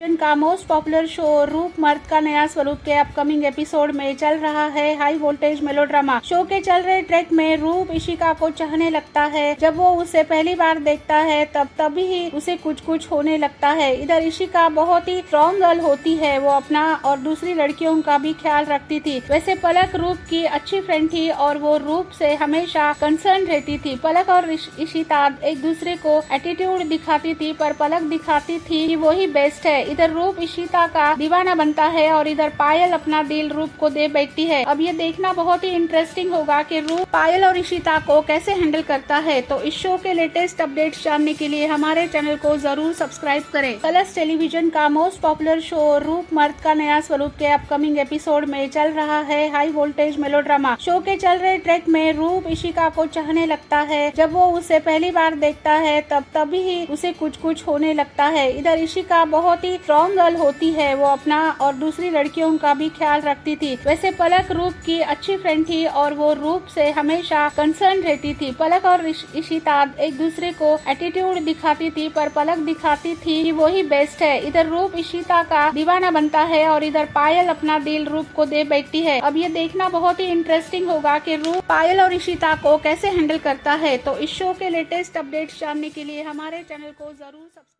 का most popular show रूप मर्द का नया स्वरूप के अपकमिंग एपिसोड में चल रहा है हाई वोल्टेज मेलोड्रामा शो के चल रहे ट्रैक में रूप इशिका को चाहने लगता है। जब वो उसे पहली बार देखता है, तब तभी ही उसे कुछ कुछ होने लगता है। इधर इशिका बहुत ही स्ट्रॉन्ग गर्ल होती है। वो अपना और दूसरी लड़कियों का भी ख्याल रखती थी। वैसे पलक रूप की अच्छी फ्रेंड थी और वो रूप से हमेशा कंसर्न रहती थी। पलक और इशिता एक दूसरे को एटीट्यूड दिखाती थी, पर पलक दिखाती थी कि वो ही बेस्ट है। इधर रूप इशिता का दीवाना बनता है और इधर पायल अपना दिल रूप को दे बैठती है। अब ये देखना बहुत ही इंटरेस्टिंग होगा कि रूप पायल और इशिता को कैसे हैंडल करता है। तो इस शो के लेटेस्ट अपडेट जानने के लिए हमारे चैनल को ज़रूर सब्सक्राइब करें। कलर्स टेलीविज़न का most popular show Roop Mard Ka नया स्वरूप के अपकमिंग एपिसोड में चल रहा है हाई वोल्टेज मेलोड्रामा शो के चल रहे ट्रैक में रूप इशिका को चाहने लगता है। जब वो उसे पहली बार देखता है, तब तभी ही उसे कुछ कुछ होने लगता है। इधर इशिका बहुत ही स्ट्रॉन्ग गर्ल होती है, वो अपना और दूसरी लड़कियों का भी ख्याल रखती थी। वैसे पलक रूप की अच्छी फ्रेंड थी और वो रूप से हमेशा कंसर्न रहती थी। पलक और इशिता एक दूसरे को एटीट्यूड दिखाती थी, पर पलक दिखाती थी कि वो ही बेस्ट है। इधर रूप इशिता का दीवाना बनता है और इधर पायल अपना दिल रूप को दे बैठती है। अब ये देखना बहुत ही इंटरेस्टिंग होगा कि रूप पायल और इशिता को कैसे हैंडल करता है। तो इस शो के लेटेस्ट अपडेट जानने के लिए हमारे चैनल को ज़रूर सब्सक्राइब